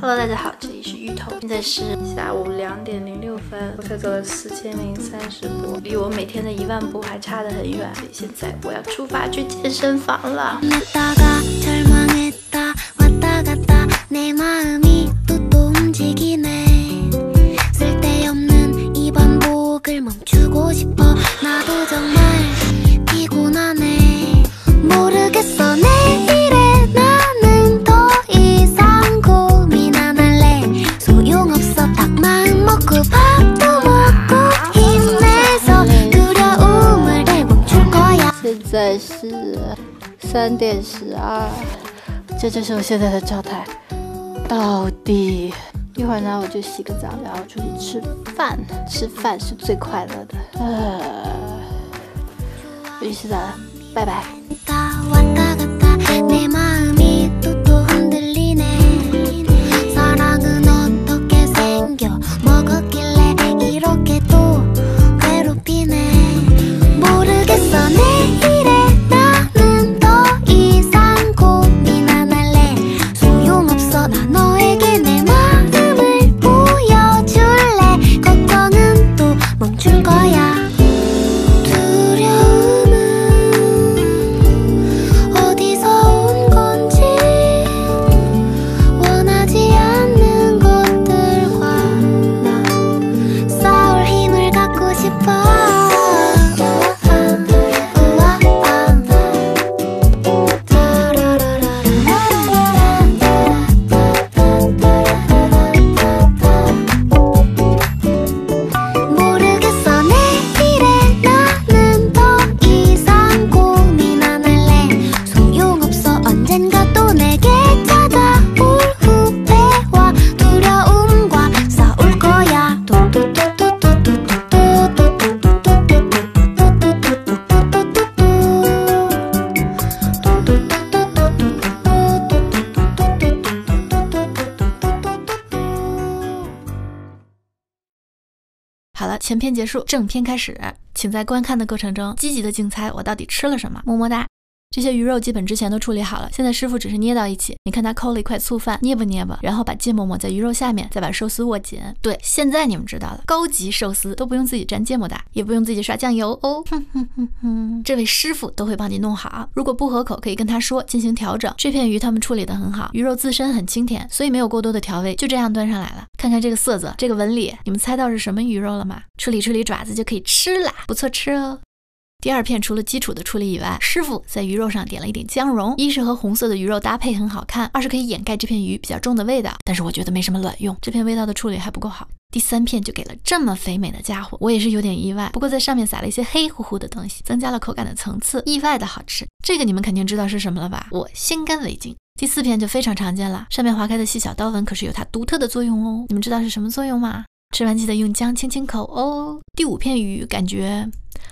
Hello，大家好，这里是芋头，现在是下午两点零六分，我才走了四千零三十步，离我每天的一万步还差得很远，所以现在我要出发去健身房了。在是三点十二，这就是我现在的状态。到底一会儿呢，我就洗个澡，然后出去吃饭。吃饭是最快乐的。呃，我去洗澡了，拜拜。好了，前篇结束，正片开始，请在观看的过程中积极的竞猜我到底吃了什么，么么哒。这些鱼肉基本之前都处理好了，现在师傅只是捏到一起。你看他抠了一块醋饭，捏吧捏吧？然后把芥末抹在鱼肉下面，再把寿司握紧。对，现在你们知道了，高级寿司都不用自己蘸芥末的，也不用自己刷酱油哦。哼哼哼哼，这位师傅都会帮你弄好。如果不合口，可以跟他说进行调整。这片鱼他们处理的很好，鱼肉自身很清甜，所以没有过多的调味，就这样端上来了。看看这个色泽，这个纹理，你们猜到是什么鱼肉了吗？处理处理爪子就可以吃啦，不错吃哦。第二片除了基础的处理以外，师傅在鱼肉上点了一点姜蓉，一是和红色的鱼肉搭配很好看，二是可以掩盖这片鱼比较重的味道。但是我觉得没什么卵用，这片味道的处理还不够好。第三片就给了这么肥美的家伙，我也是有点意外。不过在上面撒了一些黑乎乎的东西，增加了口感的层次，意外的好吃。这个你们肯定知道是什么了吧？我先干为敬。第四片就非常常见了，上面划开的细小刀纹可是有它独特的作用哦。你们知道是什么作用吗？吃完记得用姜清清口哦。第五片鱼感觉。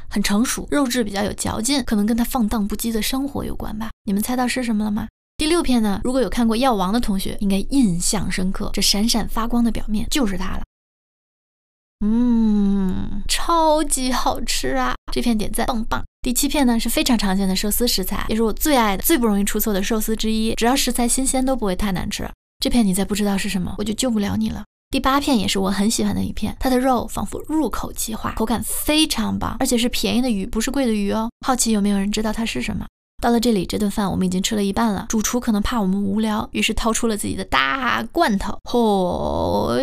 很成熟，肉质比较有嚼劲，可能跟他放荡不羁的生活有关吧。你们猜到是什么了吗？第六片呢？如果有看过《药王》的同学，应该印象深刻。这闪闪发光的表面就是它了。嗯，超级好吃啊！这片点赞，棒棒。第七片呢是非常常见的寿司食材，也是我最爱的、最不容易出错的寿司之一。只要食材新鲜，都不会太难吃。这片你再不知道是什么，我就救不了你了。第八片也是我很喜欢的一片，它的肉仿佛入口即化，口感非常棒，而且是便宜的鱼，不是贵的鱼哦。好奇有没有人知道它是什么？到了这里，这顿饭我们已经吃了一半了。主厨可能怕我们无聊，于是掏出了自己的大罐头，嚯，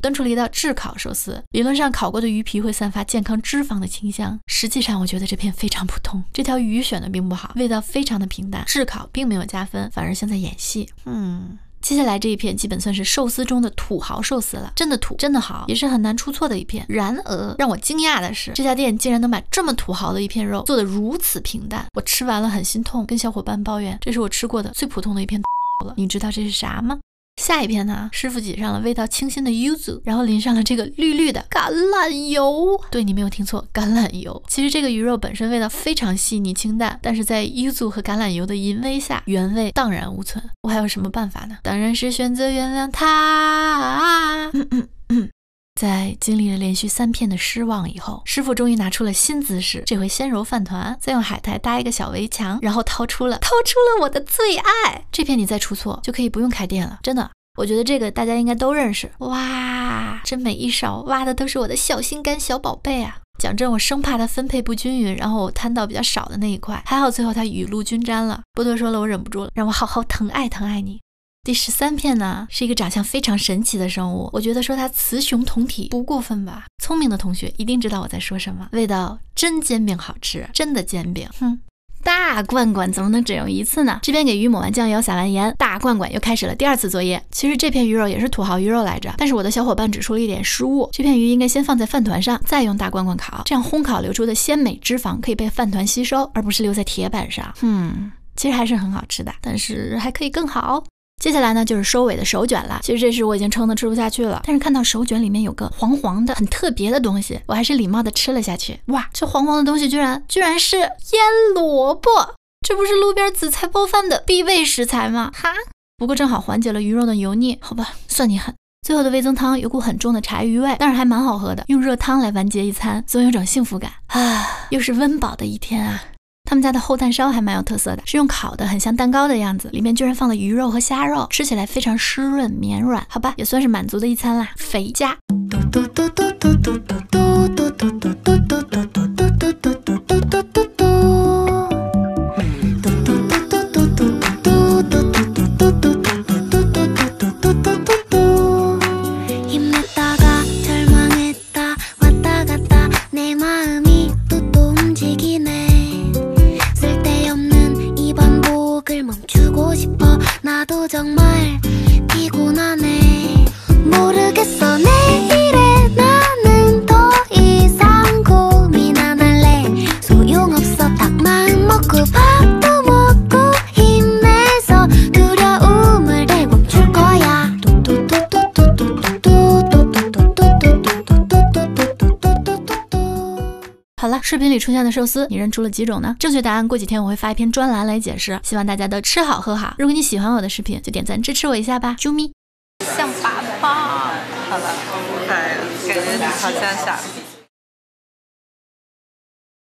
端出了一道炙烤寿司。理论上，烤过的鱼皮会散发健康脂肪的清香，实际上我觉得这片非常普通。这条鱼选的并不好，味道非常的平淡，炙烤并没有加分，反而像在演戏。嗯。接下来这一片基本算是寿司中的土豪寿司了，真的土，真的好，也是很难出错的一片。然而让我惊讶的是，这家店竟然能把这么土豪的一片肉做得如此平淡。我吃完了很心痛，跟小伙伴抱怨，这是我吃过的最普通的一片了。你知道这是啥吗？下一篇呢？师傅挤上了味道清新的 yuzu，然后淋上了这个绿绿的橄榄油。对你没有听错，橄榄油。其实这个鱼肉本身味道非常细腻清淡，但是在 yuzu 和橄榄油的淫威下，原味荡然无存。我还有什么办法呢？当然是选择原谅他。嗯嗯。在经历了连续三片的失望以后，师傅终于拿出了新姿势，这回先揉饭团，再用海苔搭一个小围墙，然后掏出了掏出了我的最爱。这片你再出错，就可以不用开店了，真的。我觉得这个大家应该都认识。哇，这每一勺挖的都是我的小心肝小宝贝啊！讲真，我生怕它分配不均匀，然后我摊到比较少的那一块。还好最后它雨露均沾了。不多说了，我忍不住了，让我好好疼爱疼爱你。第十三片呢，是一个长相非常神奇的生物，我觉得说它雌雄同体不过分吧。聪明的同学一定知道我在说什么，味道真煎饼好吃，真的煎饼，哼。大罐罐怎么能只用一次呢？这边给鱼抹完酱油，撒完盐，大罐罐又开始了第二次作业。其实这片鱼肉也是土豪鱼肉来着，但是我的小伙伴指出了一点失误，这片鱼应该先放在饭团上，再用大罐罐烤，这样烘烤流出的鲜美脂肪可以被饭团吸收，而不是留在铁板上。嗯，其实还是很好吃的，但是还可以更好。接下来呢，就是收尾的手卷了。其实这时我已经撑得吃不下去了，但是看到手卷里面有个黄黄的、很特别的东西，我还是礼貌的吃了下去。哇，这黄黄的东西居然居然是腌萝卜！这不是路边紫菜包饭的必备食材吗？哈，不过正好缓解了鱼肉的油腻，好吧，算你狠。最后的味增汤有股很重的柴鱼味，但是还蛮好喝的。用热汤来完结一餐，总有种幸福感啊！又是温饱的一天啊！他们家的厚蛋烧还蛮有特色的，是用烤的，很像蛋糕的样子，里面居然放了鱼肉和虾肉，吃起来非常湿润绵软。好吧，也算是满足的一餐啦，肥家。 나도 정말 피곤하네. 모르겠어 내일에 나는 더 이상 고민 안 할래. 소용없어 밥만 먹고 밥 视频里出现的寿司，你认出了几种呢？正确答案过几天我会发一篇专栏来解释，希望大家都吃好喝好。如果你喜欢我的视频，就点赞支持我一下吧，啾咪！像粑粑。好了，感觉好像傻。